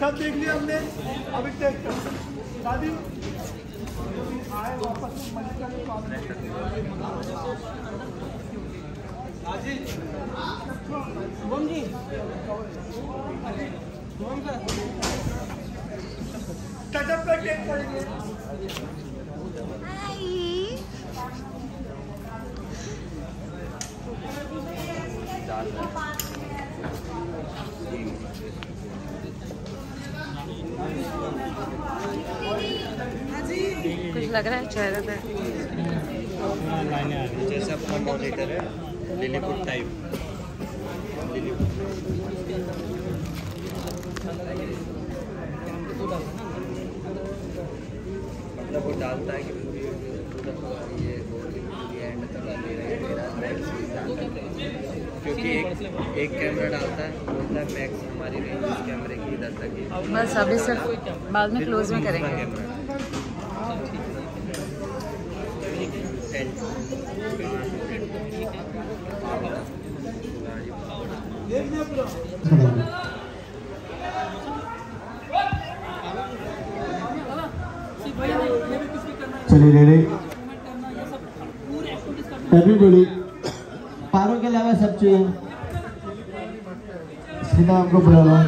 सब देख लिया हमने अभी टेस्ट शादी शुभम जी शुभम सर पे टेक करेंगे कुछ लग रहा है चेहरे पे। लाइनें आ रही जैसे अपना मॉनिटर है लिलीपुट टाइप मतलब वो डालता है कि ये एंड तक ले रहा क्योंकि एक एक कैमरा डालता है बोलता है मैक्स हमारी रेंज इस कैमरे की इधर तक बस अभी सिर्फ़ बाद में क्लोज में करेंगे। चलिए, रेडी। एवरीबॉडी पारों के अलावा सब चाहिए सीधा हमको सब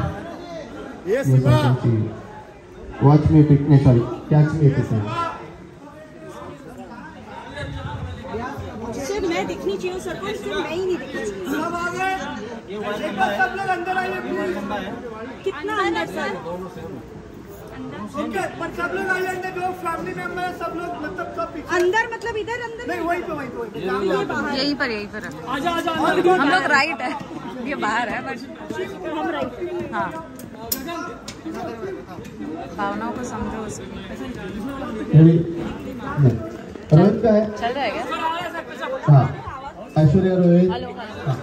watch me fitness sorry catch me मैं दिखनी चाहिए सरपंच सिर्फ़ मैं ही नहीं दिखनी चाहिए। सब आ गए। एक बार सब लोग अंदर आइए कितना अंदर सर? ओके पर सब लोग आइए अंदर जो फैमिली मेंबर है सब लोग मतलब सब पीछे। अंदर मतलब इधर अंदर? नहीं वहीं पे वहीं पे वहीं पे यहीं पर यहीं पर। आजा आजा हम लोग राइट है। ये बाहर है बट हम राइट हाँ। भावनाओं को समझो उसकी। चल रहा है क्या? हाँ। ऐश्वर्या रोहित हाँ,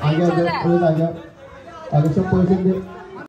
आगे आगे रोहित आ गया आगे सब दे